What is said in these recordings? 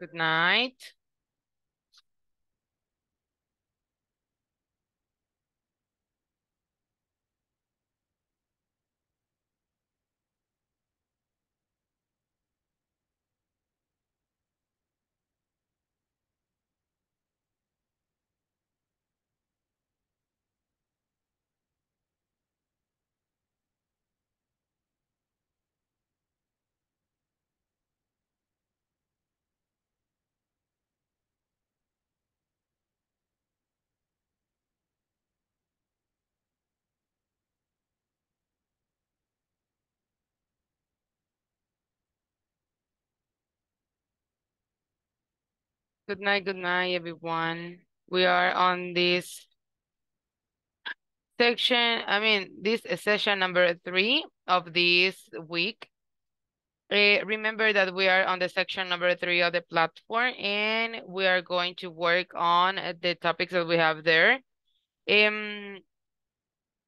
Good night. Good night, good night, everyone. We are on this section, I mean, this is session number three of this week. Uh, remember that we are on the section number three of the platform and we are going to work on the topics that we have there. Um,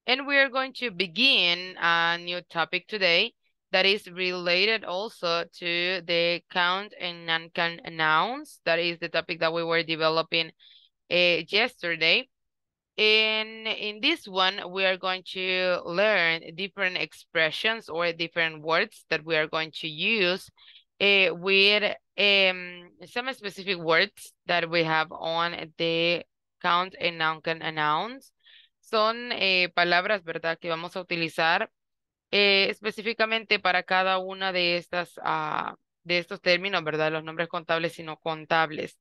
and we are going to begin a new topic today that is related also to the count and non-count nouns. That is the topic that we were developing uh, yesterday. And in this one, we are going to learn different expressions or different words that we are going to use uh, with um, some specific words that we have on the count and non-count nouns. Son eh, palabras, ¿verdad?, que vamos a utilizar eh, específicamente para cada una de estas, uh, de estos términos, ¿verdad? Los nombres contables y no contables.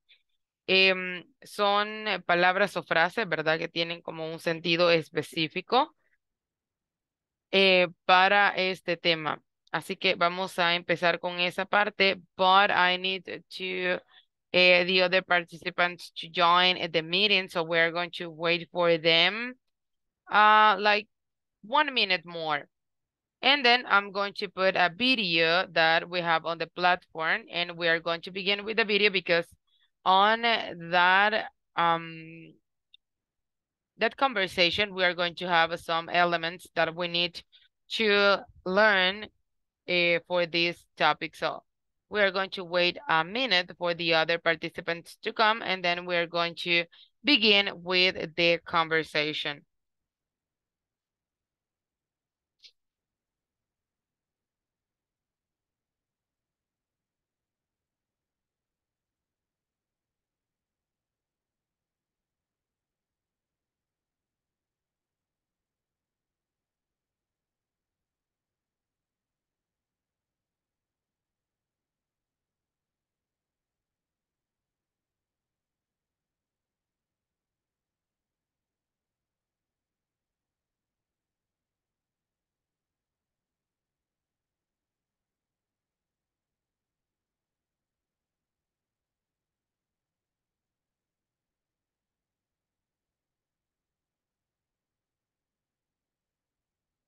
Eh, son palabras o frases, ¿verdad? Que tienen como un sentido específico eh, para este tema. Así que vamos a empezar con esa parte, but I need to the other participants to join the meeting, so we're going to wait for them uh, like one minute more. And then I'm going to put a video that we have on the platform and we are going to begin with the video because on that um that conversation we are going to have some elements that we need to learn uh, for this topic. So we are going to wait a minute for the other participants to come and then we're going to begin with the conversation.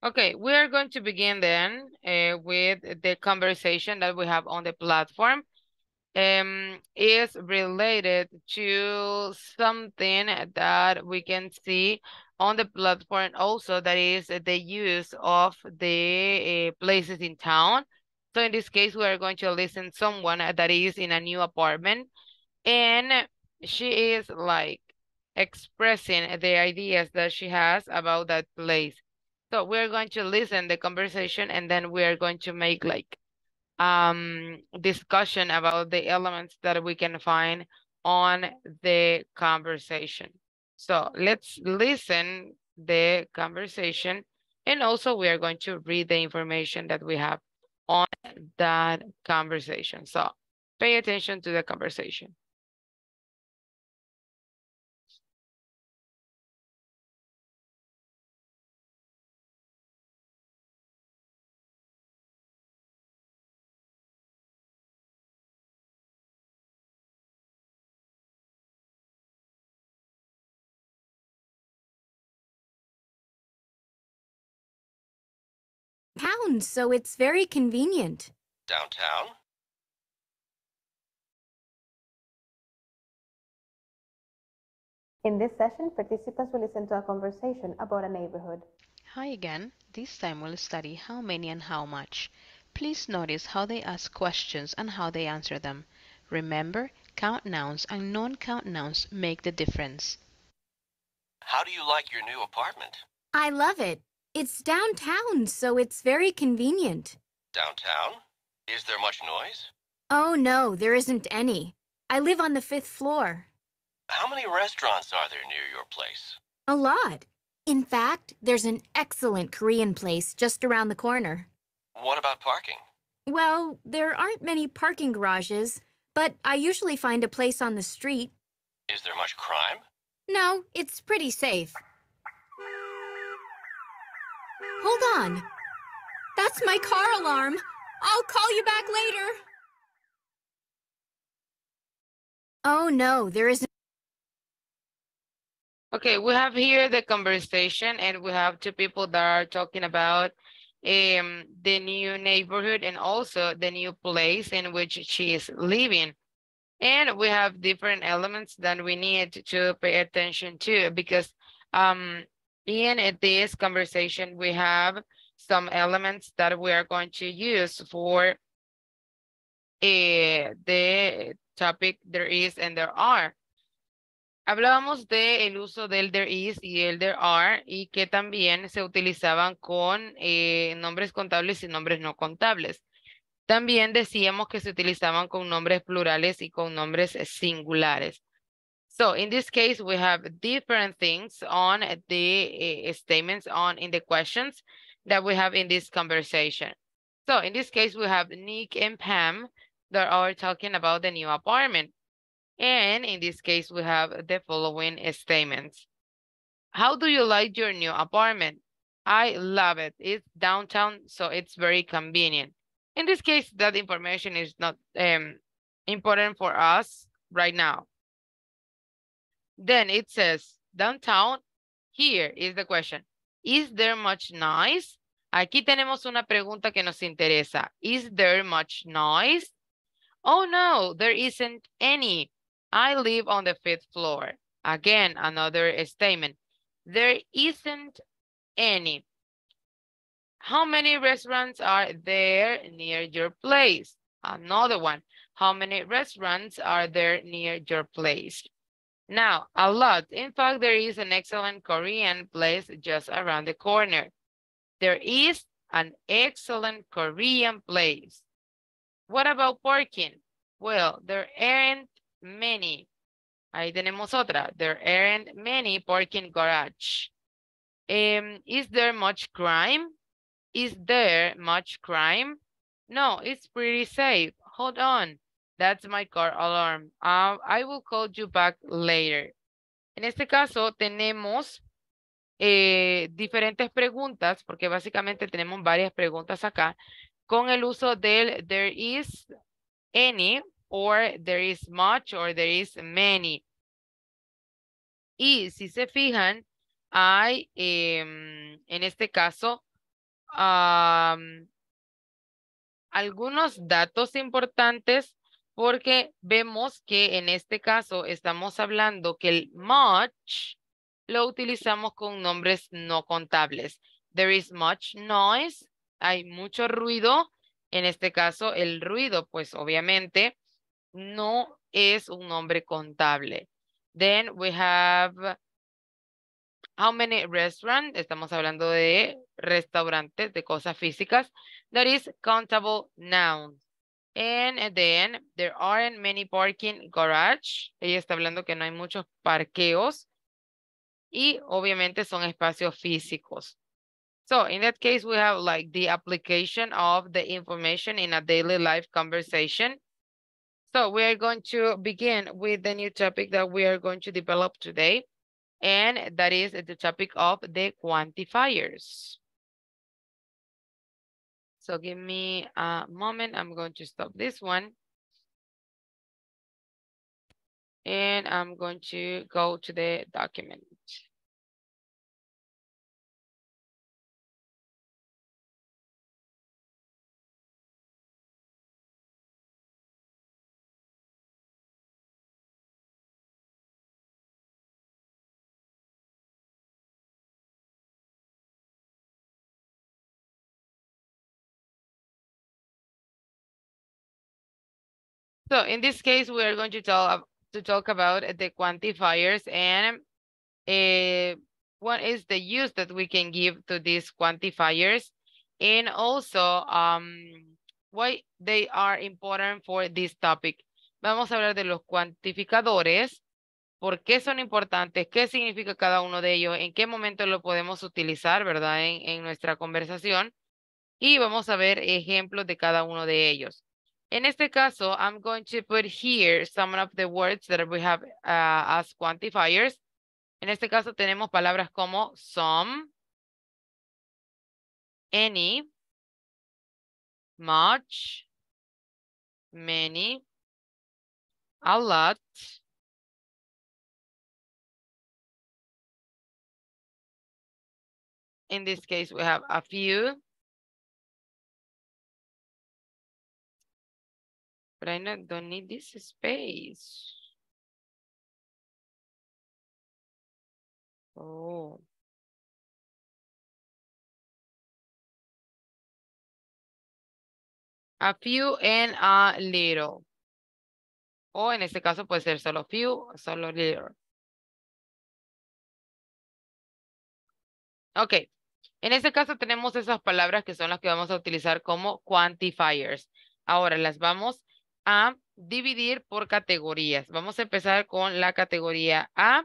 Okay, we are going to begin then uh, with the conversation that we have on the platform. Um, is related to something that we can see on the platform also that is the use of the uh, places in town. So in this case, we are going to listen someone that is in a new apartment and she is like expressing the ideas that she has about that place. So we're going to listen the conversation and then we are going to make like um discussion about the elements that we can find on the conversation. So let's listen the conversation and also we are going to read the information that we have on that conversation. So pay attention to the conversation. Pounds, so it's very convenient. Downtown? In this session, participants will listen to a conversation about a neighborhood. Hi again. This time we'll study how many and how much. Please notice how they ask questions and how they answer them. Remember, count nouns and non-count nouns make the difference. How do you like your new apartment? I love it. It's downtown, so it's very convenient. Downtown? Is there much noise? Oh, no, there isn't any. I live on the fifth floor. How many restaurants are there near your place? A lot. In fact, there's an excellent Korean place just around the corner. What about parking? Well, there aren't many parking garages, but I usually find a place on the street. Is there much crime? No, it's pretty safe. Hold on. That's my car alarm. I'll call you back later. Oh no, there isn't. Okay, we have here the conversation and we have two people that are talking about um, the new neighborhood and also the new place in which she is living. And we have different elements that we need to pay attention to because um, in this conversation, we have some elements that we are going to use for uh, the topic there is and there are. Hablábamos de el uso del there is y el there are y que también se utilizaban con eh, nombres contables y nombres no contables. También decíamos que se utilizaban con nombres plurales y con nombres singulares. So in this case, we have different things on the uh, statements on in the questions that we have in this conversation. So in this case, we have Nick and Pam that are talking about the new apartment. And in this case, we have the following statements. How do you like your new apartment? I love it. It's downtown, so it's very convenient. In this case, that information is not um, important for us right now. Then it says, downtown, here is the question. Is there much noise? Aquí tenemos una pregunta que nos interesa. Is there much noise? Oh no, there isn't any. I live on the fifth floor. Again, another statement. There isn't any. How many restaurants are there near your place? Another one. How many restaurants are there near your place? Now, a lot. In fact, there is an excellent Korean place just around the corner. There is an excellent Korean place. What about parking? Well, there aren't many. Ahí tenemos otra. There aren't many parking garage. Um, is there much crime? Is there much crime? No, it's pretty safe. Hold on. That's my car alarm. Uh, I will call you back later. En este caso tenemos eh, diferentes preguntas, porque básicamente tenemos varias preguntas acá, con el uso del there is any, or there is much, or there is many. Y si se fijan, hay eh, en este caso algunos datos importantes porque vemos que en este caso estamos hablando que el much lo utilizamos con nombres no contables. There is much noise, hay mucho ruido. En este caso, el ruido, pues obviamente, no es un nombre contable. Then we have how many restaurants, estamos hablando de restaurantes, de cosas físicas. That is countable nouns. And then there aren't many parking garage. Ella está hablando que no hay muchos parqueos. Y obviamente son espacios físicos. So in that case, we have like the application of the information in a daily life conversation. So we are going to begin with the new topic that we are going to develop today. And that is the topic of the quantifiers. So give me a moment. I'm going to stop this one. And I'm going to go to the document. So in this case, we are going to talk about the quantifiers and uh, what is the use that we can give to these quantifiers and also um, why they are important for this topic. Vamos a hablar de los cuantificadores, por qué son importantes, qué significa cada uno de ellos, en qué momento lo podemos utilizar, ¿verdad? En nuestra conversación. Y vamos a ver ejemplos de cada uno de ellos. En este caso, I'm going to put here some of the words that we have uh, as quantifiers. En este caso tenemos palabras como some, any, much, many, a lot, in this case we have a few, but I not, don't need this space. Oh. A few and a little. O en este caso puede ser solo few, solo little. Ok. En este caso tenemos esas palabras que son las que vamos a utilizar como quantifiers. Ahora las vamos a dividir por categorías. Vamos a empezar con la categoría A,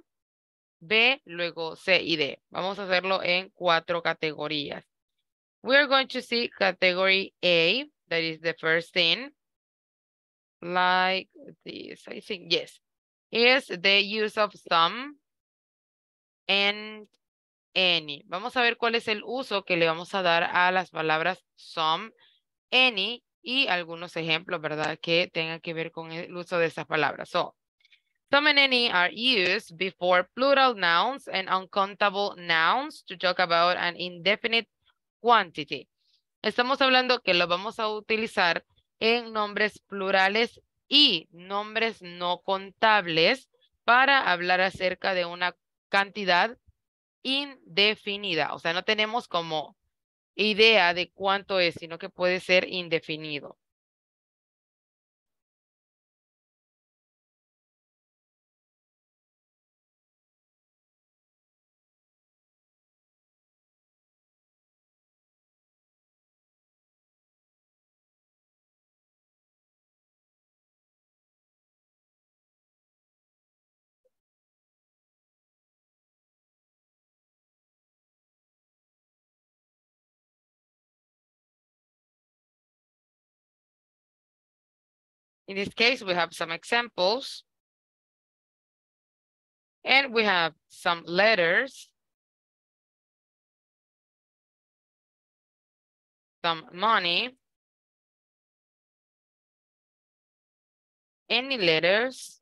B, luego C y D. Vamos a hacerlo en cuatro categorías. We are going to see category A, that is the first thing. Like this, I think, yes. Is the use of some and any. Vamos a ver cuál es el uso que le vamos a dar a las palabras some, any y algunos ejemplos, ¿verdad? Que tengan que ver con el uso de esas palabras. So, some and any are used before plural nouns and uncountable nouns to talk about an indefinite quantity. Estamos hablando que lo vamos a utilizar en nombres plurales y nombres no contables para hablar acerca de una cantidad indefinida. O sea, no tenemos como idea de cuánto es, sino que puede ser indefinido. In this case, we have some examples. And we have some letters. Some money. Any letters.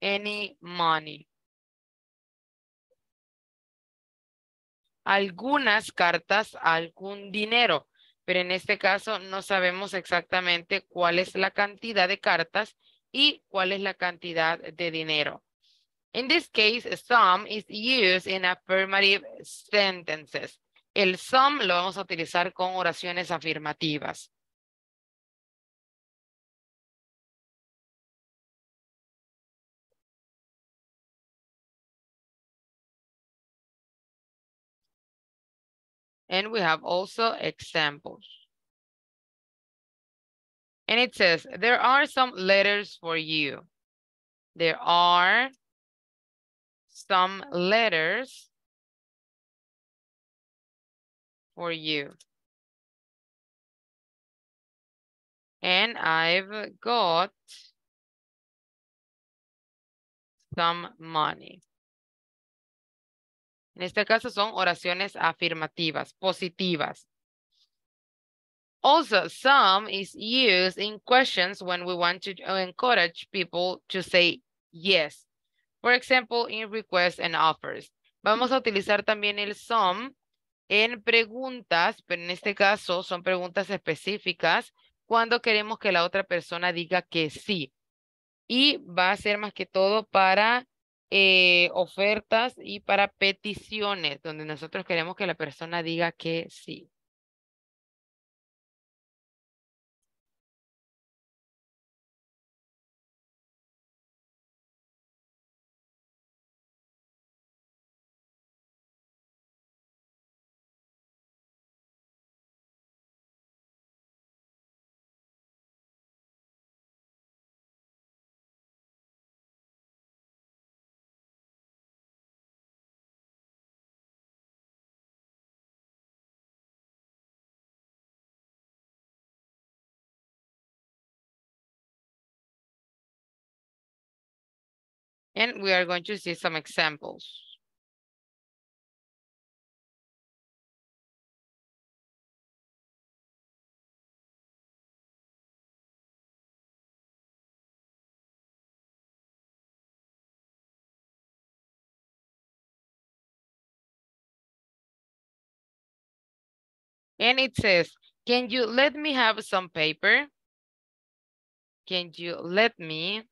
Any money. Algunas cartas, algún dinero, pero en este caso no sabemos exactamente cuál es la cantidad de cartas y cuál es la cantidad de dinero. In this case, some is used in affirmative sentences. El some lo vamos a utilizar con oraciones afirmativas. And we have also examples. And it says, there are some letters for you. There are some letters for you. And I've got some money. En este caso son oraciones afirmativas, positivas. Also, some is used in questions when we want to encourage people to say yes. For example, in requests and offers. Vamos a utilizar también el some en preguntas, pero en este caso son preguntas específicas cuando queremos que la otra persona diga que sí. Y va a ser más que todo para eh, ofertas y para peticiones, donde nosotros queremos que la persona diga que sí. And we are going to see some examples. And it says, can you let me have some paper? Can you let me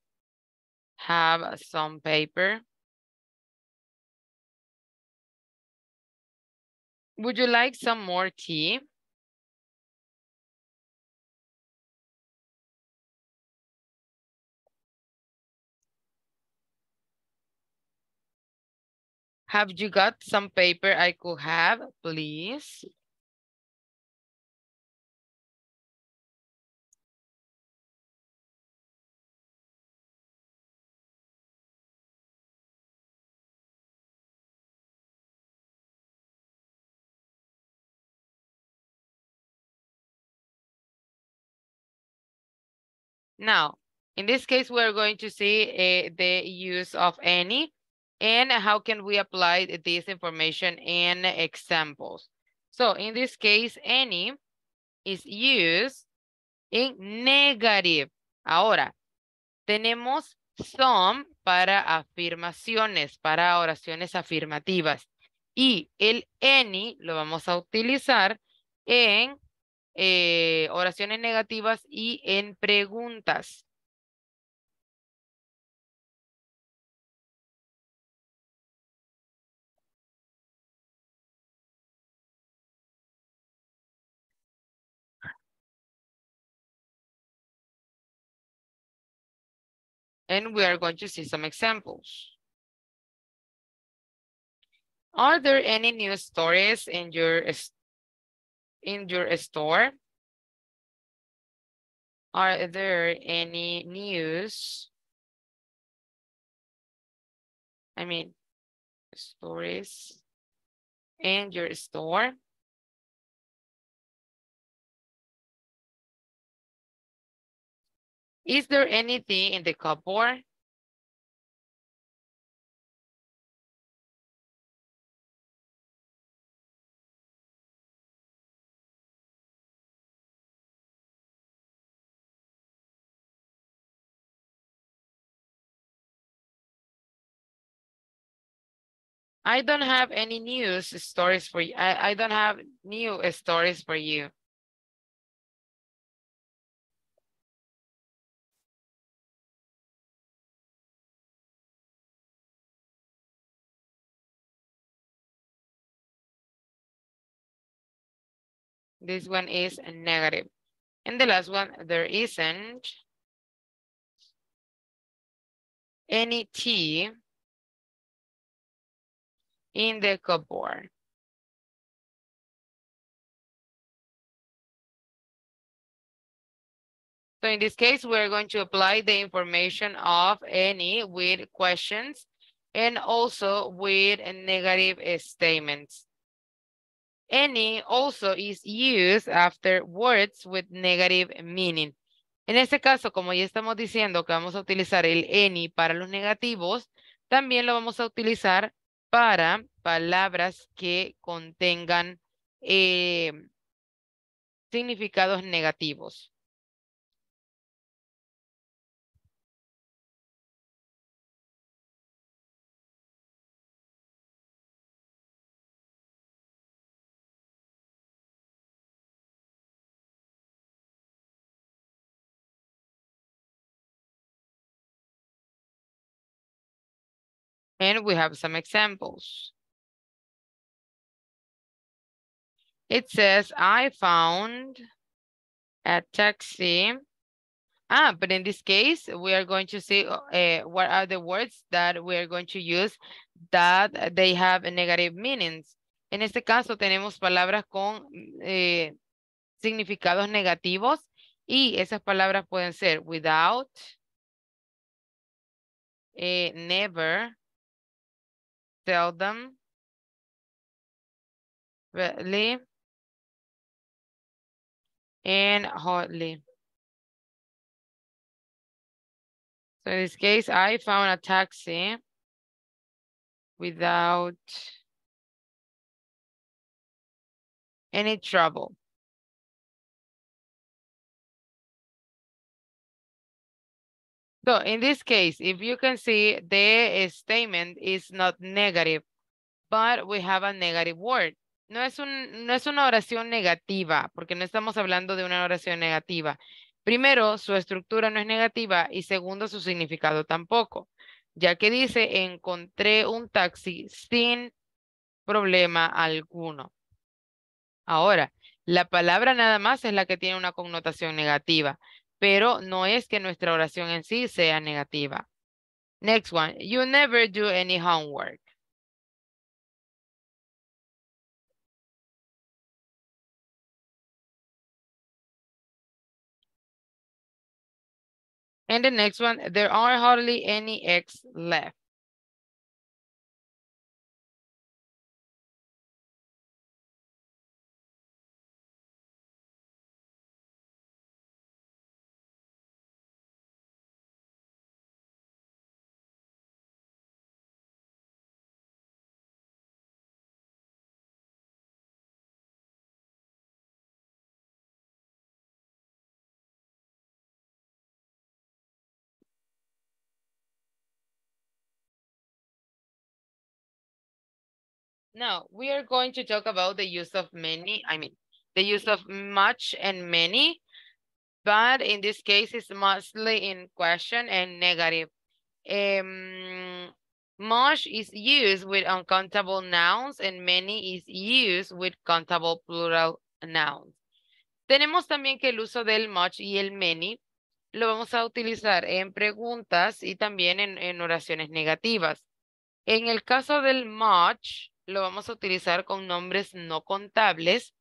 have some paper? Would you like some more tea? Have you got some paper I could have, please? Now, in this case, we're going to see uh, the use of any and how can we apply this information in examples. So in this case, any is used in negative. Ahora, tenemos some para afirmaciones, para oraciones afirmativas. Y el any lo vamos a utilizar en eh, oraciones negativas y en preguntas. And we are going to see some examples. Are there any news stories in your in your store? Are there any news? I mean, stories in your store? Is there anything in the cupboard? I don't have any news stories for you. I, I don't have new stories for you. This one is negative. And the last one, there isn't any tea in the cupboard. So in this case, we're going to apply the information of any with questions and also with negative statements. Any also is used after words with negative meaning. En este caso, como ya estamos diciendo que vamos a utilizar el any para los negativos, también lo vamos a utilizar para palabras que contengan eh, significados negativos. And we have some examples. It says, I found a taxi. Ah, but in this case, we are going to see uh, what are the words that we are going to use that they have negative meanings. En este caso tenemos palabras con eh, significados negativos y esas palabras pueden ser without, eh, never, seldom, rarely, and hardly. So in this case, I found a taxi without any trouble. So in this case, if you can see, the statement is not negative, but we have a negative word. No es, no es una oración negativa, porque no estamos hablando de una oración negativa. Primero, su estructura no es negativa y segundo, su significado tampoco, ya que dice, encontré un taxi sin problema alguno. Ahora, la palabra nada más es la que tiene una connotación negativa, pero no es que nuestra oración en sí sea negativa. Next one, you never do any homework. And the next one, there are hardly any eggs left. Now, we are going to talk about the use of many, I mean, the use of much and many, but in this case, it's mostly in question and negative. Um, much is used with uncountable nouns and many is used with countable plural nouns. Tenemos también que el uso del much y el many lo vamos a utilizar en preguntas y también en, en oraciones negativas. En el caso del much, lo vamos a utilizar con nombres no contables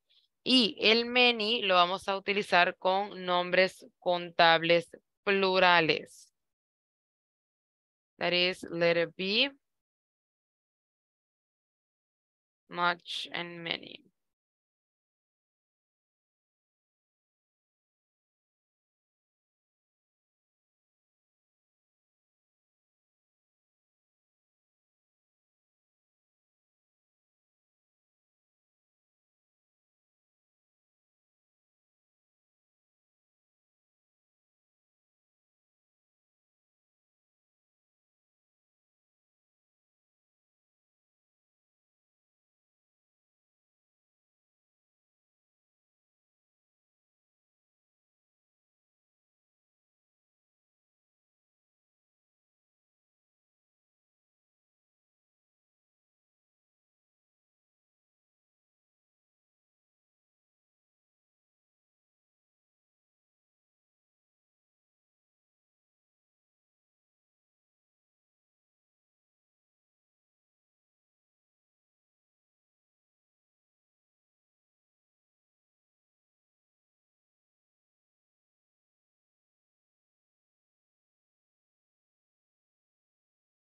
y el many lo vamos a utilizar con nombres contables plurales. That is letter B, much and many.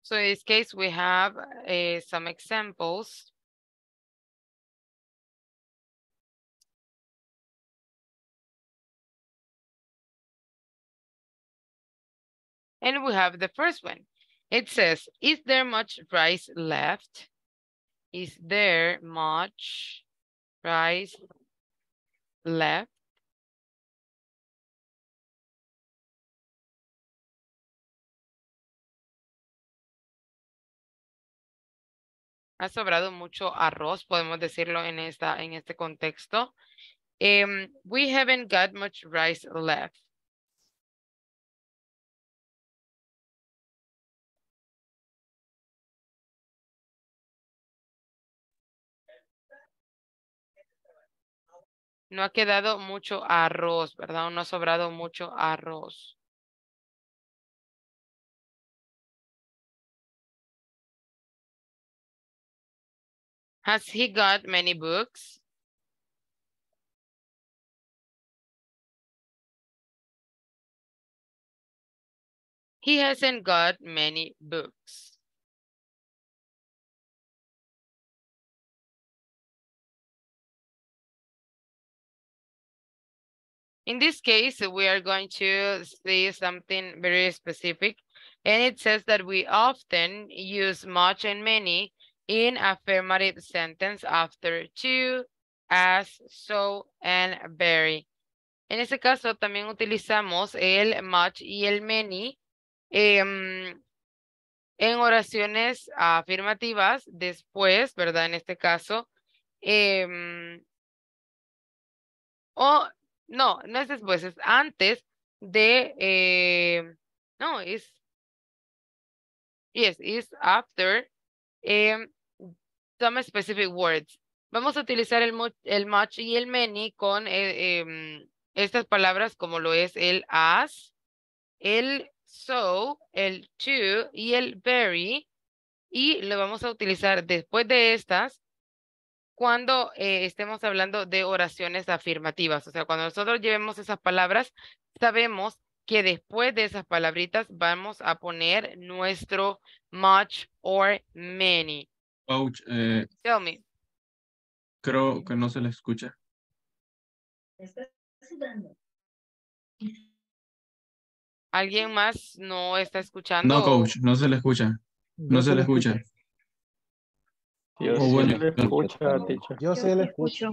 So in this case, we have uh, some examples. And we have the first one. It says, is there much rice left? Is there much rice left? Ha sobrado mucho arroz, podemos decirlo en, esta, en este contexto. Um, we haven't got much rice left. No ha quedado mucho arroz, ¿verdad? No ha sobrado mucho arroz. Has he got many books? He hasn't got many books. In this case, we are going to see something very specific And it says that we often use much and many in affirmative sentence after to, as, so, and very. En ese caso también utilizamos el much y el many em, en oraciones afirmativas después, ¿verdad? En este caso. em, o no, no es después, es antes de, eh, no, es, yes, is after em, some specific words. Vamos a utilizar el, el much y el many con eh, em, estas palabras como lo es el as, el so, el to y el very. Y lo vamos a utilizar después de estas cuando eh, estemos hablando de oraciones afirmativas. O sea, cuando nosotros llevemos esas palabras, sabemos que después de esas palabritas vamos a poner nuestro much or many. Coach, eh, Tell me. creo que no se le escucha. ¿Alguien más no está escuchando? No, coach, no se le escucha. No se le escucha. Yo Oh, sí bueno. le escucho, teacher. Yo sí le escucho.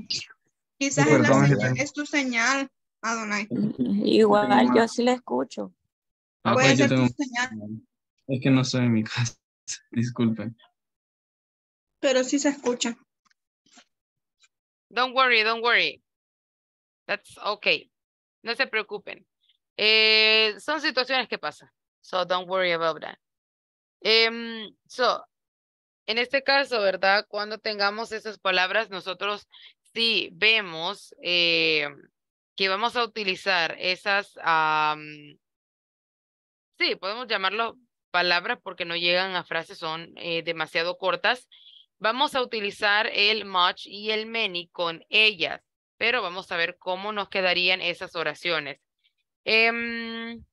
Quizás es, la perdón, señal- gente. es tu señal, Adonai. Igual, yo sí la escucho. Ah, pues yo tengo... tu señal, Es que no estoy en mi casa. Disculpen. Pero sí se escucha. Don't worry, don't worry. That's okay. No se preocupen. Eh, son situaciones que pasan. So don't worry about that. Em, so, en este caso, ¿verdad? Cuando tengamos esas palabras, nosotros sí vemos eh, que vamos a utilizar esas, am, sí, podemos llamarlo palabras porque no llegan a frases, son eh, demasiado cortas. Vamos a utilizar el much y el many con ellas, pero vamos a ver cómo nos quedarían esas oraciones. Em,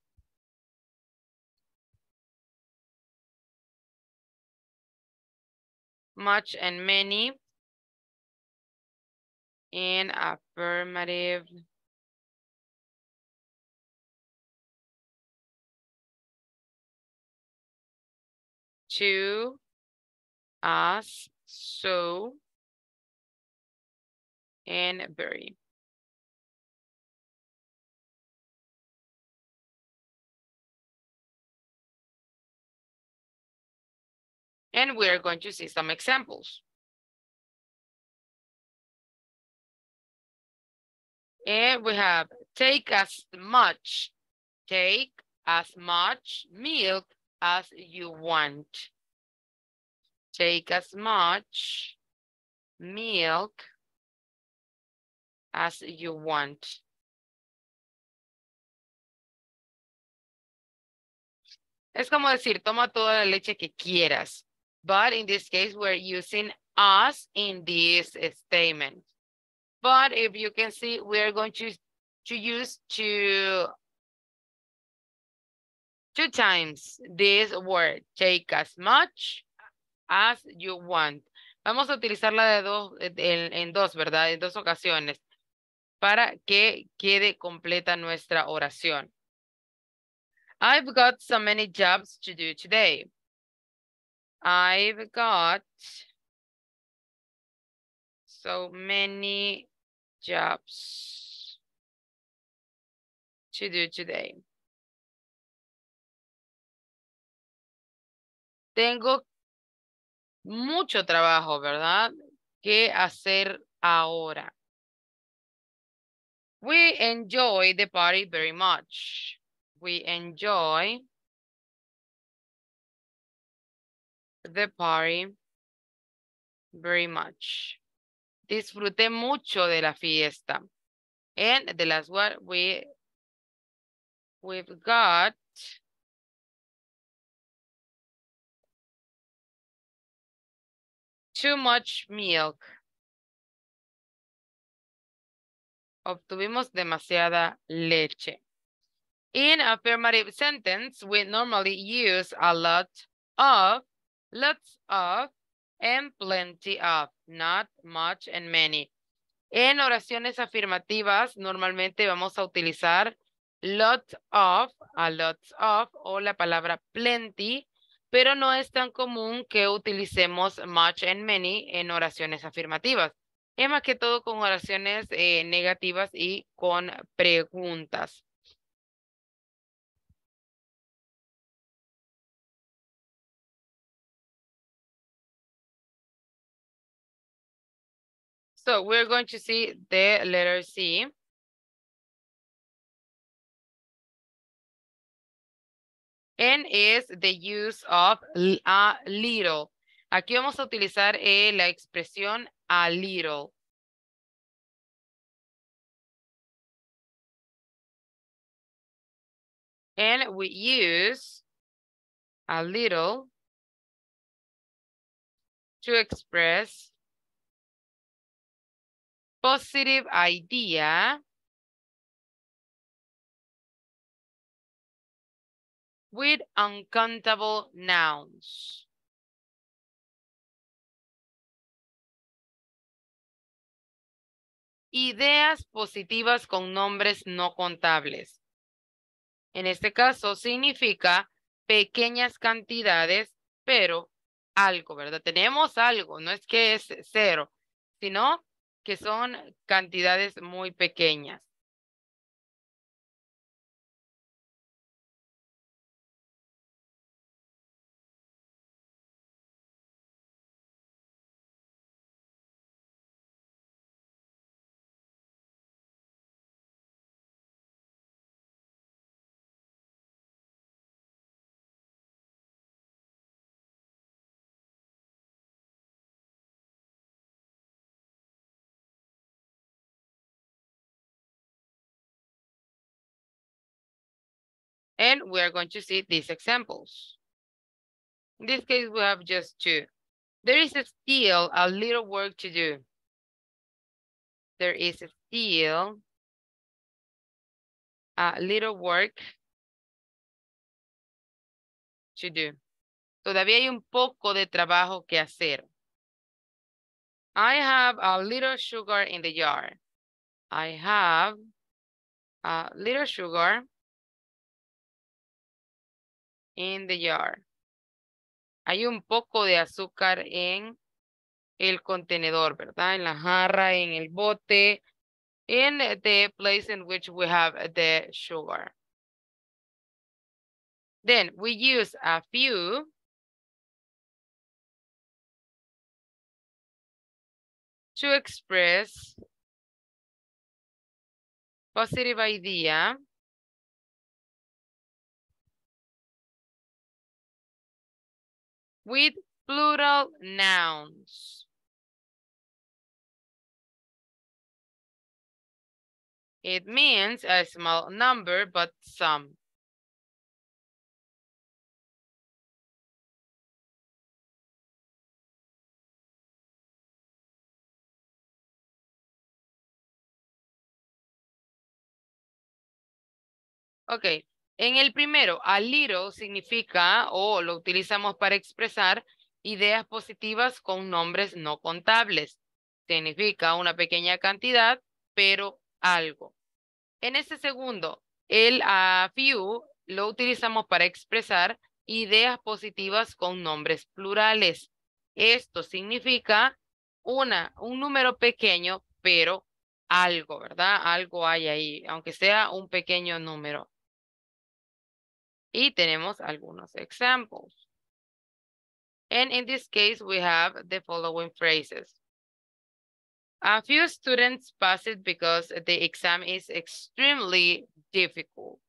much and many in affirmative to as so and very. And we are going to see some examples. And we have take as much, take as much milk as you want. Take as much milk as you want. Es como decir, toma toda la leche que quieras. But in this case, we're using us in this statement. But if you can see, we are going to, to use two, two times this word. Take as much as you want. Vamos a utilizarla de dos, en, en dos, ¿verdad? En dos ocasiones para que quede completa nuestra oración. I've got so many jobs to do today. I've got so many jobs to do today. Tengo mucho trabajo, ¿verdad? Que hacer ahora. We enjoy the party very much. We enjoy the party very much. Disfruté mucho de la fiesta. And the last one, we, we've got too much milk. Obtuvimos demasiada leche. In affirmative sentence, we normally use a lot of, lots of, and plenty of, not much and many. En oraciones afirmativas, normalmente vamos a utilizar lot of, a lot of, o la palabra plenty, pero no es tan común que utilicemos much and many en oraciones afirmativas. Es más que todo con oraciones eh, negativas y con preguntas. So we're going to see the letter C. And is the use of a little. Aquí vamos a utilizar eh, la expresión a little. And we use a little to express positive idea with uncountable nouns. Ideas positivas con nombres no contables. En este caso significa pequeñas cantidades, pero algo, ¿verdad? Tenemos algo, no es que es cero, sino que son cantidades muy pequeñas. And we are going to see these examples. In this case, we have just two. There is still a little work to do. There is still a little work to do. Todavía hay un poco de trabajo que hacer. I have a little sugar in the jar. I have a little sugar in the jar. Hay un poco de azúcar en el contenedor, ¿verdad? En la jarra, en el bote, in the place in which we have the sugar. Then we use a few to express positive idea with plural nouns. It means a small number, but some. Ok, en el primero, a little significa o lo utilizamos para expresar ideas positivas con nombres no contables. Significa una pequeña cantidad, pero algo. En este segundo, el a few lo utilizamos para expresar ideas positivas con nombres plurales. Esto significa una, un número pequeño, pero algo, ¿verdad? Algo hay ahí, aunque sea un pequeño número. Y tenemos algunos examples. And in this case, we have the following phrases. A few students pass it because the exam is extremely difficult.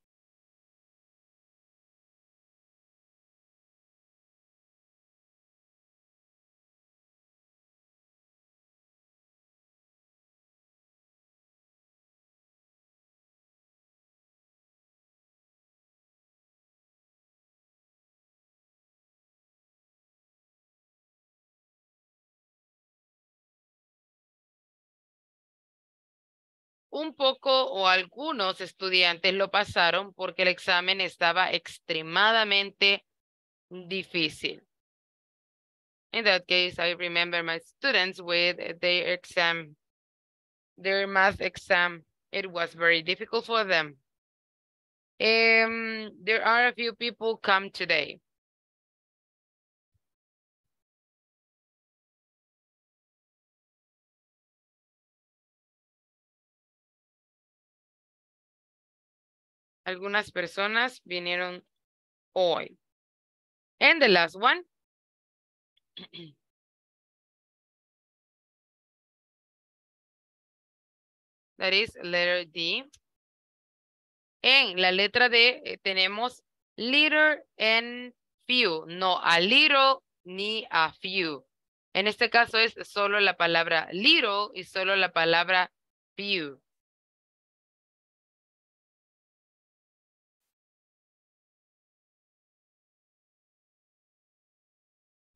Un poco o algunos estudiantes lo pasaron porque el examen estaba extremadamente difícil. In that case, I remember my students with their exam, their math exam. It was very difficult for them. Um, there are a few people come today. Algunas personas vinieron hoy. And the last one. That is letter D. En la letra D eh, tenemos little and few, no a little ni a few. En este caso es solo la palabra little y solo la palabra few.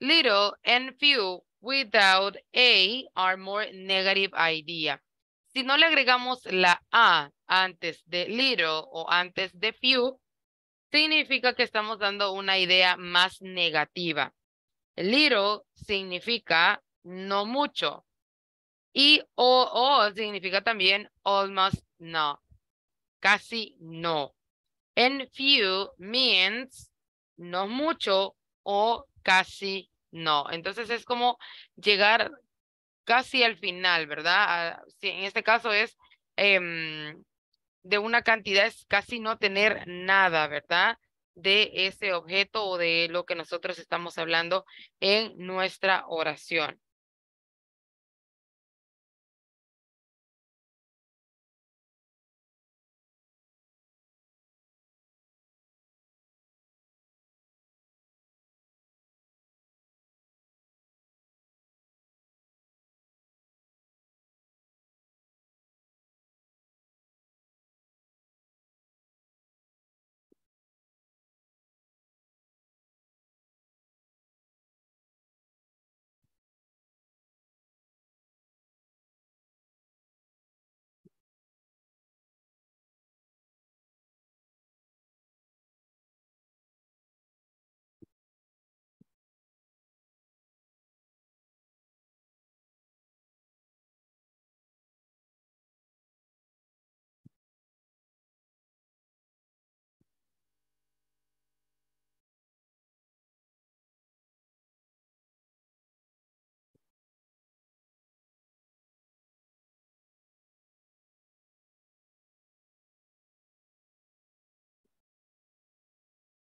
Little and few without a are more negative idea. Si no le agregamos la a antes de little o antes de few, significa que estamos dando una idea más negativa. Little significa no mucho. Y o, o significa también almost no. Casi no. And few means no mucho o casi no. Entonces es como llegar casi al final, ¿verdad? Si en este caso es em, de una cantidad, es casi no tener nada, ¿verdad? De ese objeto o de lo que nosotros estamos hablando en nuestra oración.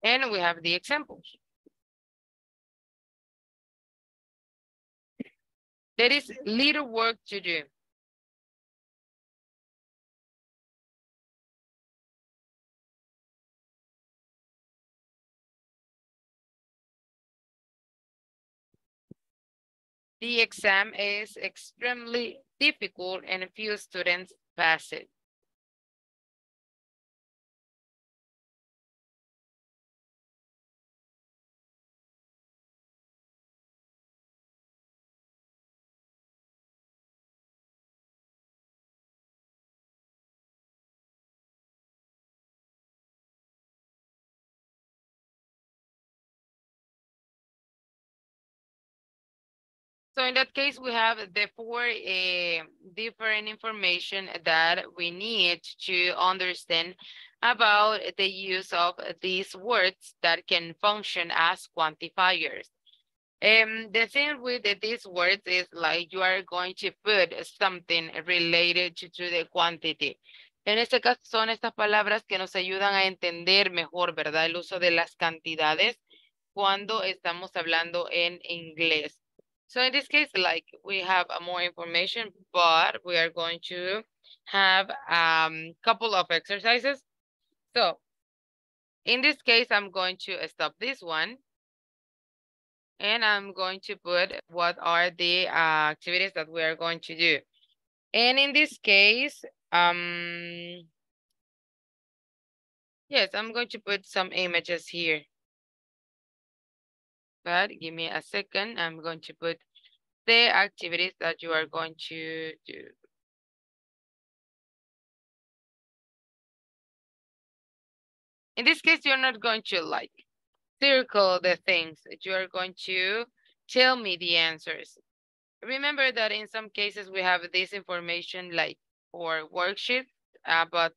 And we have the examples. There is little work to do. The exam is extremely difficult and few students pass it. So in that case, we have the four uh, different information that we need to understand about the use of these words that can function as quantifiers. Um, the thing with these words is like you are going to put something related to, to the quantity. En este caso son estas palabras que nos ayudan a entender mejor, ¿verdad? El uso de las cantidades cuando estamos hablando en inglés. So in this case, like we have a more information, but we are going to have a um, couple of exercises. So in this case, I'm going to stop this one. And I'm going to put what are the uh, activities that we are going to do. And in this case, um, yes, I'm going to put some images here give me a second. I'm going to put the activities that you are going to do. In this case, you're not going to like circle the things. That you are going to tell me the answers. Remember that in some cases we have this information like for worksheets, uh, but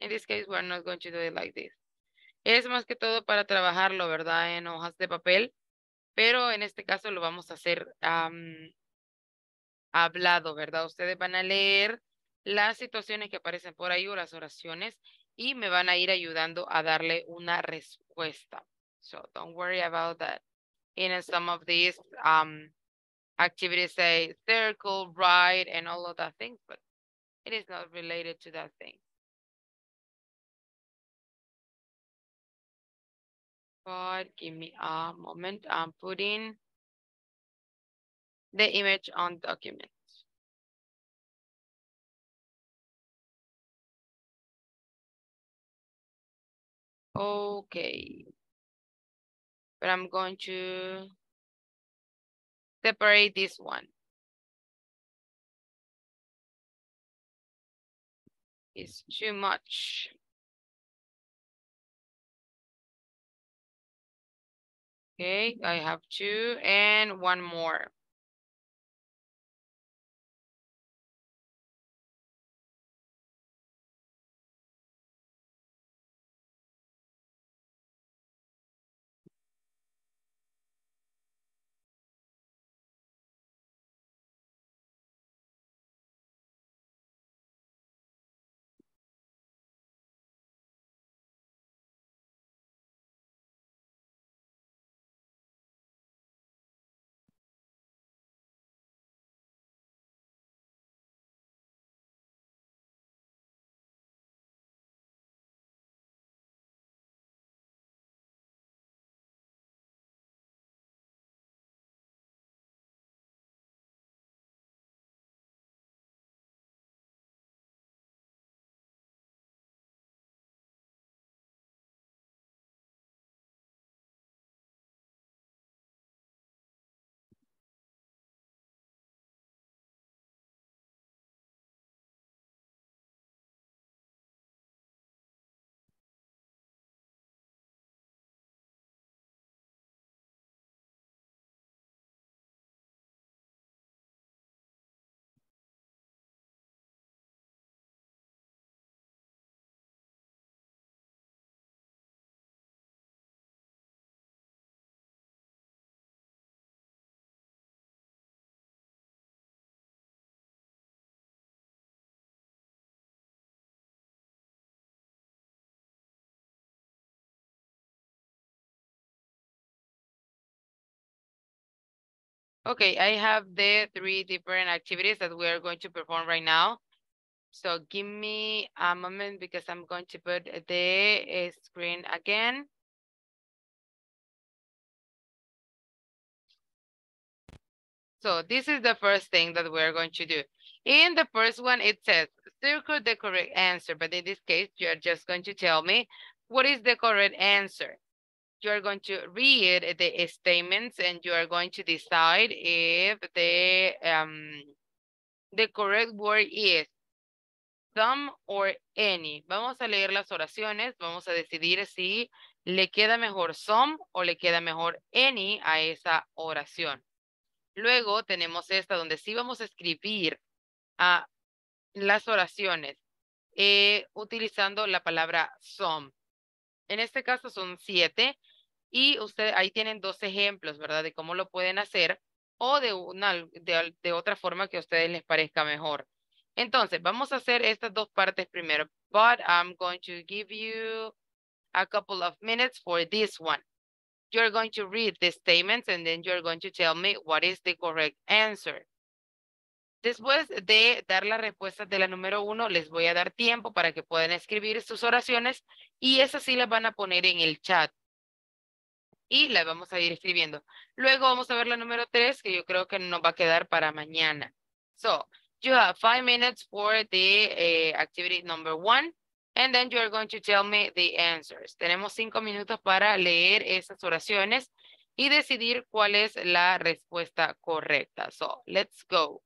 In this case, we're not going to do it like this. Es más que todo para trabajarlo, ¿verdad? En hojas de papel, pero en este caso lo vamos a hacer hablado, ¿verdad? Ustedes van a leer las situaciones que aparecen por ahí o las oraciones y me van a ir ayudando a darle una respuesta. So don't worry about that. In some of these um, activities say circle, write, and all of that things, but it is not related to that thing. But give me a moment. I'm putting the image on document. Okay. But I'm going to separate this one. It's too much. Okay, I have two and one more. Okay, I have the three different activities that we are going to perform right now. So give me a moment because I'm going to put the screen again. So this is the first thing that we're going to do. In the first one, it says circle the correct answer. But in this case, you're just going to tell me what is the correct answer you are going to read the statements and you are going to decide if the um the correct word is some or any. Vamos a leer las oraciones, vamos a decidir si le queda mejor some o le queda mejor any a esa oración. Luego tenemos esta donde sí vamos a escribir a las oraciones eh, utilizando la palabra some. En este caso son siete y ustedes ahí tienen dos ejemplos, ¿verdad? De cómo lo pueden hacer o de, una, de, de otra forma que a ustedes les parezca mejor. Entonces, vamos a hacer estas dos partes primero. But I'm going to give you a couple of minutes for this one. You're going to read the statements and then you're going to tell me what is the correct answer. Después de dar las respuestas de la número uno, les voy a dar tiempo para que puedan escribir sus oraciones y esas sí las van a poner en el chat. Y las vamos a ir escribiendo. Luego vamos a ver la número tres, que yo creo que nos va a quedar para mañana. So, you have five minutes for the uh, activity number one. And then you are going to tell me the answers. Tenemos cinco minutos para leer esas oraciones y decidir cuál es la respuesta correcta. So, let's go.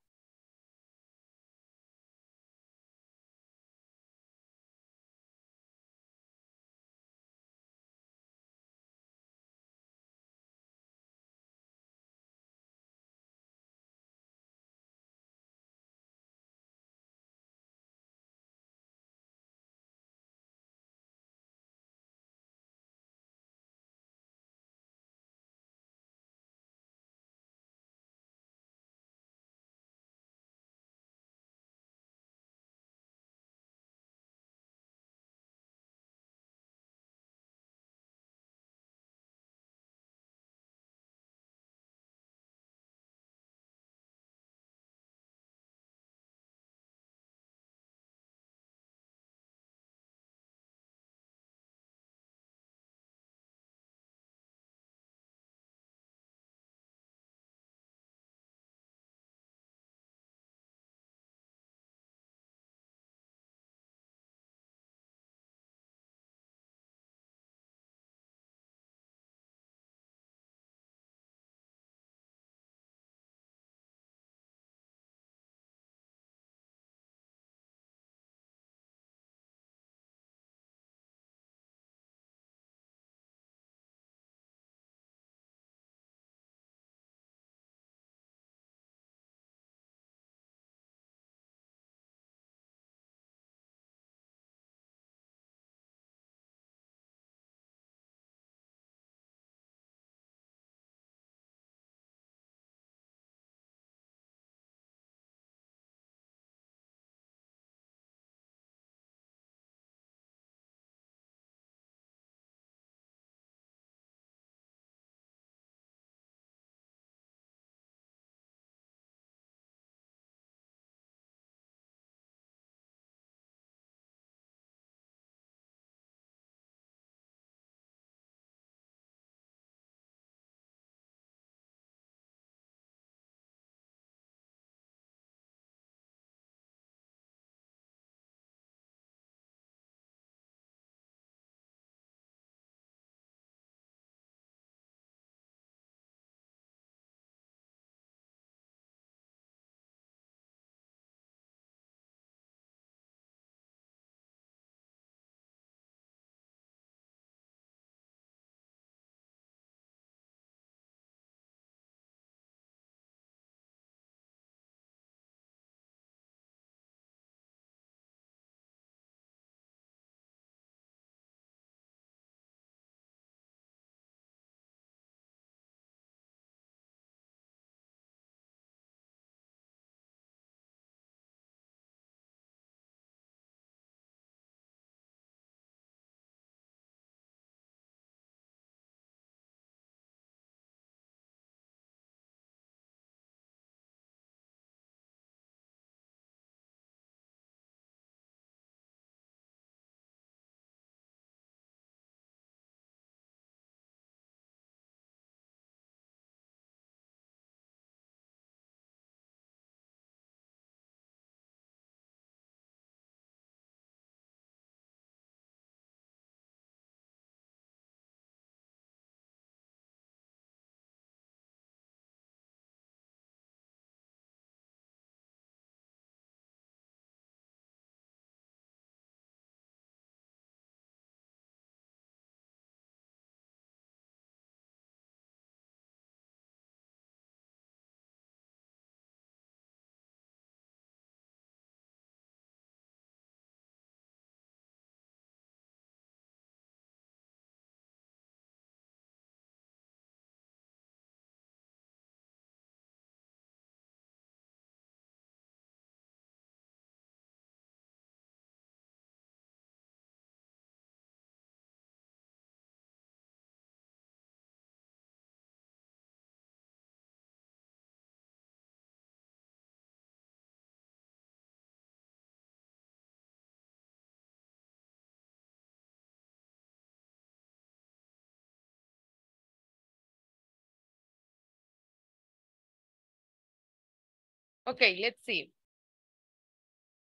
Okay, let's see.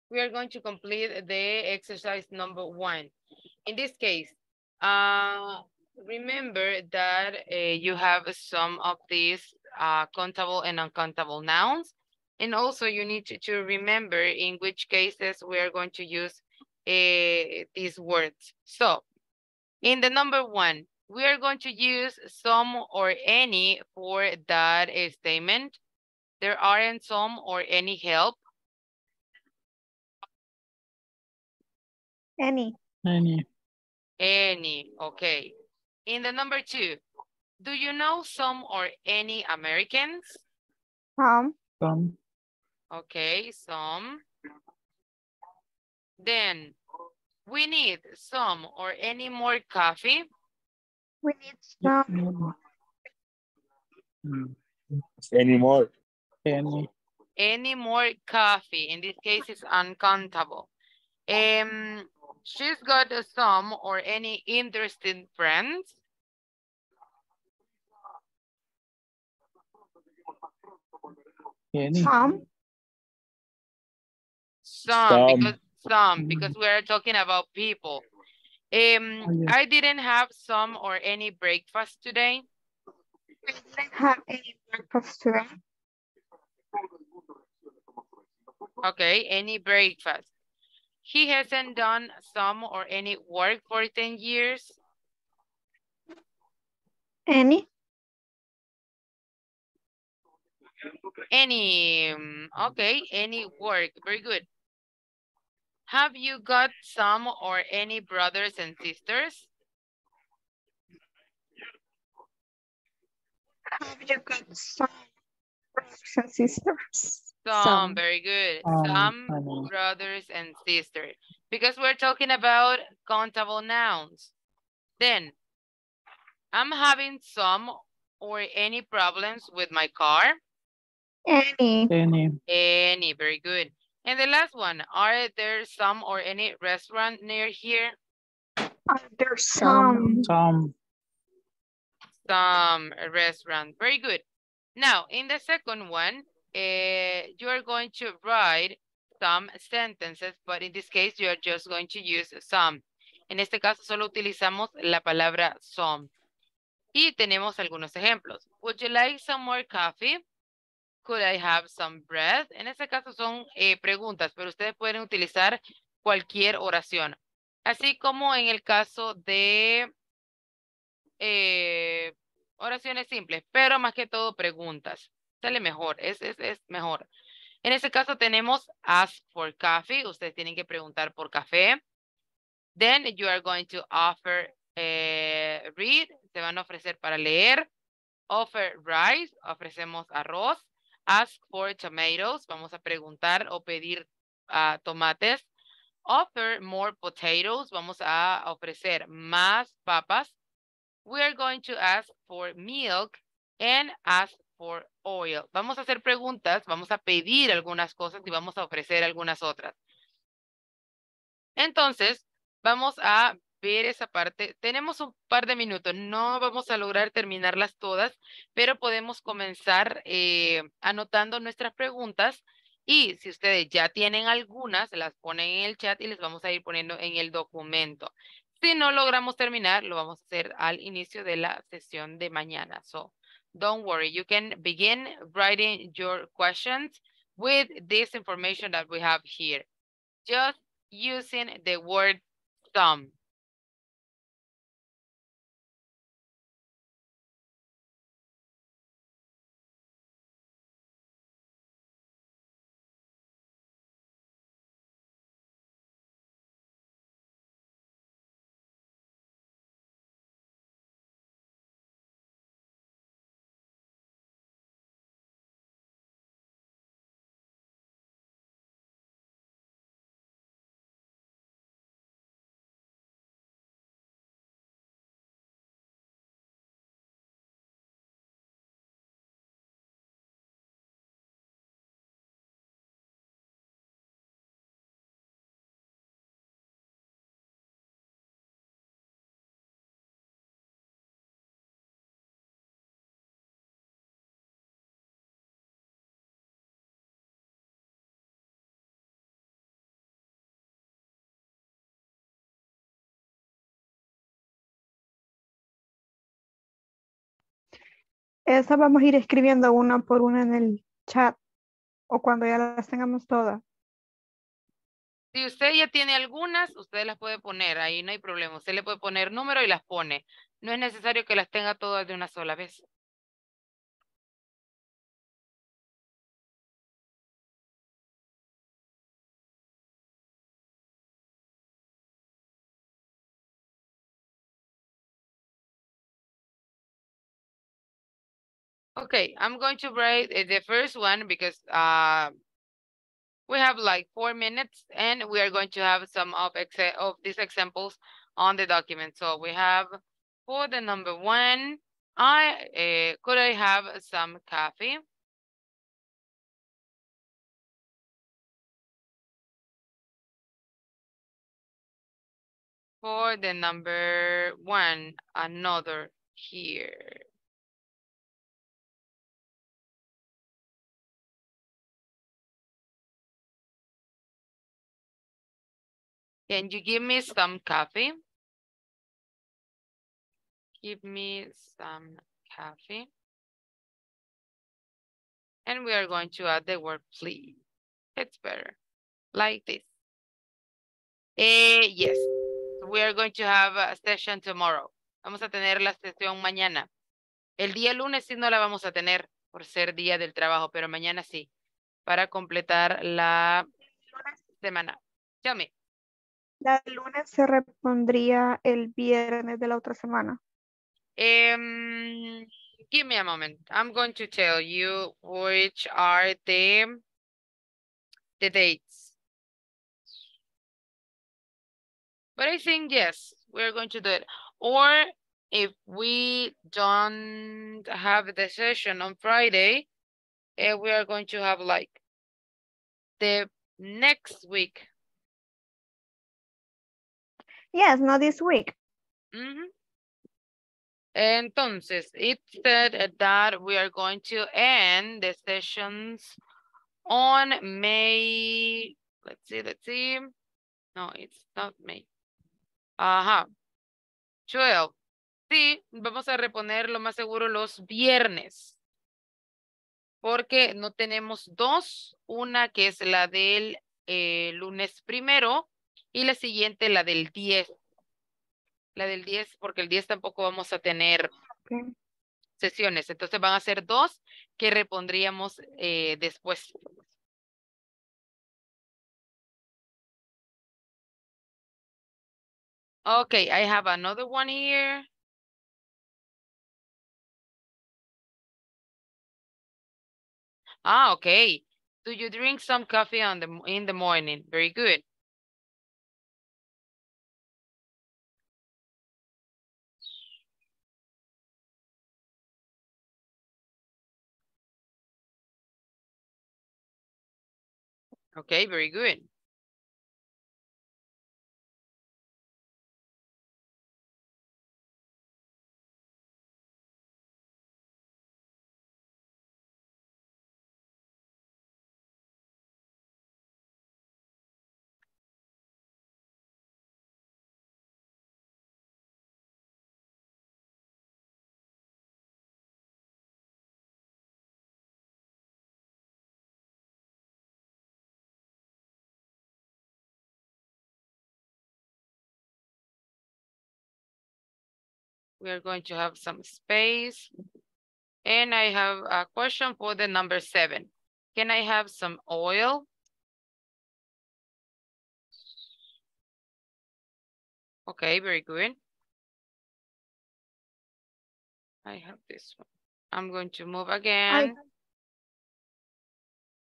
We are going to complete the exercise number one. In this case, uh, remember that uh, you have some of these uh, countable and uncountable nouns. And also you need to, to remember in which cases we are going to use uh, these words. So in the number one, we are going to use some or any for that uh, statement. There aren't some or any help. Any. Any. Any, okay. In the number two, do you know some or any Americans? Some. Some. Okay, some. Then, we need some or any more coffee. We need some. Any more? Any. Any more coffee. In this case, it's uncountable. Um, she's got some or any interesting friends. Any. Some. Some, Some. because some, because we are talking about people. Um, Oh, yeah. I didn't have some or any breakfast today. We didn't have any breakfast today. Okay, any breakfast. He hasn't done some or any work for 10 years. Any. Any, um, okay, any work, very good. Have you got some or any brothers and sisters? Have you got some brothers and sisters? Some, Some. very good. Um, Some brothers and sisters. Because we're talking about countable nouns. Then, I'm having some or any problems with my car. Any. Any. Any, very good. And the last one, are there some or any restaurant near here? Are there some? Some. Some restaurant, very good. Now, in the second one, eh, you are going to write some sentences, but in this case, you are just going to use some. En este caso, solo utilizamos la palabra some. Y tenemos algunos ejemplos. Would you like some more coffee? Could I have some bread? En este caso son eh, preguntas, pero ustedes pueden utilizar cualquier oración. Así como en el caso de eh, oraciones simples, pero más que todo preguntas. Sale mejor, es, es, es mejor. En este caso tenemos ask for coffee. Ustedes tienen que preguntar por café. Then you are going to offer eh, read. Se van a ofrecer para leer. Offer rice. Ofrecemos arroz. Ask for tomatoes. Vamos a preguntar o pedir ah, tomates. Offer more potatoes. Vamos a ofrecer más papas. We are going to ask for milk and ask for oil. Vamos a hacer preguntas, vamos a pedir algunas cosas y vamos a ofrecer algunas otras. Entonces, vamos a ver esa parte. Tenemos un par de minutos, no vamos a lograr terminarlas todas, pero podemos comenzar eh, anotando nuestras preguntas y si ustedes ya tienen algunas, las ponen en el chat y les vamos a ir poniendo en el documento. Si no logramos terminar, lo vamos a hacer al inicio de la sesión de mañana. So, don't worry, you can begin writing your questions with this information that we have here. Just using the word some. Esa vamos a ir escribiendo una por una en el chat o cuando ya las tengamos todas. Si usted ya tiene algunas, usted las puede poner, ahí no hay problema. Usted le puede poner número y las pone. No es necesario que las tenga todas de una sola vez. Okay, I'm going to write uh, the first one because uh, we have like four minutes and we are going to have some of, of these examples on the document. So we have for the number one, I uh, could I have some coffee? For the number one, another here. Can you give me some coffee? Give me some coffee. And we are going to add the word please. It's better. Like this. Eh, yes. We are going to have a session tomorrow. Vamos a tener la sesión mañana. El día lunes sí no la vamos a tener por ser día del trabajo, pero mañana sí. Para completar la semana. Llame. La del lunes se repondría el viernes de la otra semana. Um, give me a moment. I'm going to tell you which are the, the dates. But I think, yes, we're going to do it. Or if we don't have the session on Friday, uh, we are going to have like the next week Yes, not this week. Entonces, it said that we are going to end the sessions on May, let's see, let's see. No, it's not May. Ajá. 12. Sí, vamos a reponer lo más seguro los viernes. Porque no tenemos dos. Una que es la del eh, lunes primero y la siguiente, la del 10. La del 10, porque el 10 tampoco vamos a tener sesiones. Entonces van a ser dos que repondríamos eh, después. Okay, I have another one here. Ah, okay. Do you drink some coffee on the, in the morning? Very good. Okay, very good. We are going to have some space. And I have a question for the number seven. Can I have some oil? Okay, very good. I have this one. I'm going to move again.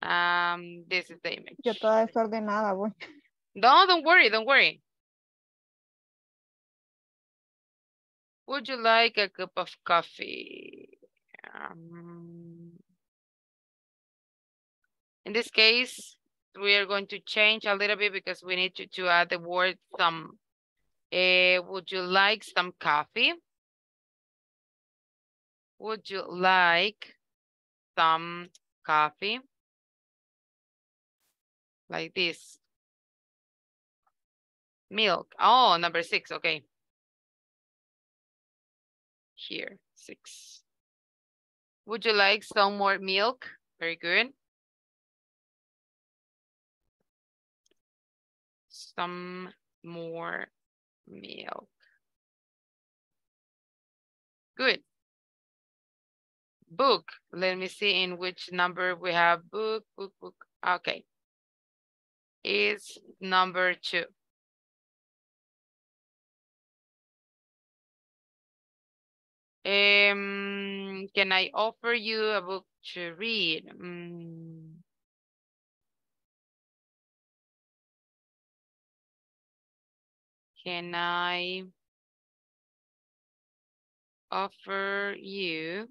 Um, this is the image. Yo toda desordenada voy. No, don't worry, don't worry. Would you like a cup of coffee? Um, in this case, we are going to change a little bit because we need to, to add the word some. Uh, would you like some coffee? Would you like some coffee? Like this. Milk. Oh, number six. Okay here, six. Would you like some more milk? Very good. Some more milk. Good. Book. Let me see in which number we have book, book, book. Okay. Is number two. Um, can I offer you a book to read? Mm. Can I offer you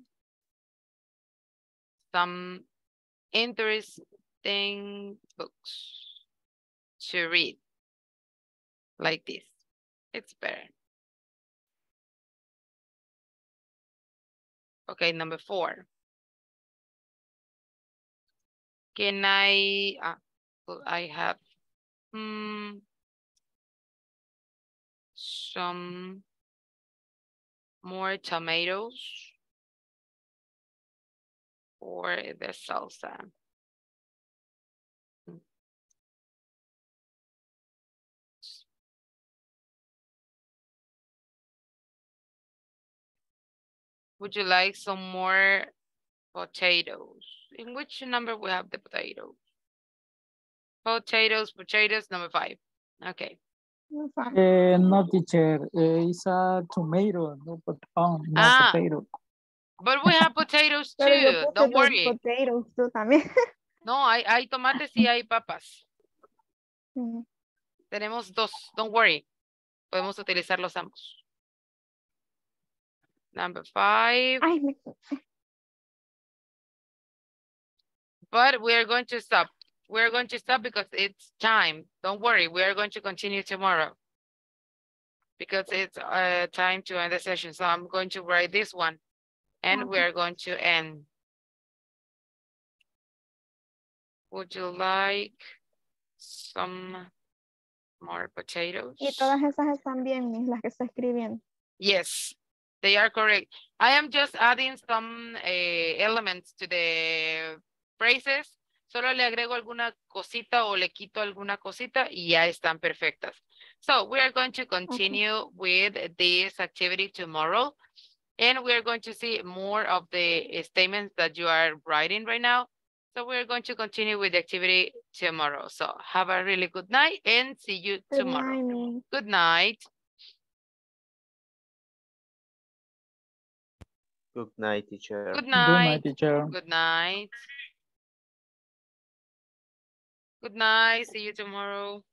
some interesting books to read like this? It's better. Okay, number four. Can I, uh, I have hmm, some more tomatoes for the salsa. Would you like some more potatoes? In which number we have the potatoes? Potatoes, potatoes, number five. Okay. Eh, no, teacher. Eh, it's a tomato, no, but, oh, no Ah. potato. But we have potatoes too. Don't worry. potatoes, tú también. No, hay, hay tomates y hay papas. Sí. Tenemos dos. Don't worry. Podemos utilizarlos ambos. Number five. But we are going to stop. We're going to stop because it's time. Don't worry. We are going to continue tomorrow. Because it's uh, time to end the session. So I'm going to write this one. And we're going to end. Would you like some more potatoes? Y todas esas están bien, las que está escribiendo. Yes, they are correct. I am just adding some eh, elements to the phrases. Solo le agrego alguna cosita o le quito alguna cosita y ya están perfectas. So we are going to continue with this activity tomorrow. And we are going to see more of the statements that you are writing right now. So we're going to continue with the activity tomorrow. So have a really good night and see you Good tomorrow. night. Good night. Good night, teacher. Good Good night, night. teacher. Good night. Good night. See you tomorrow.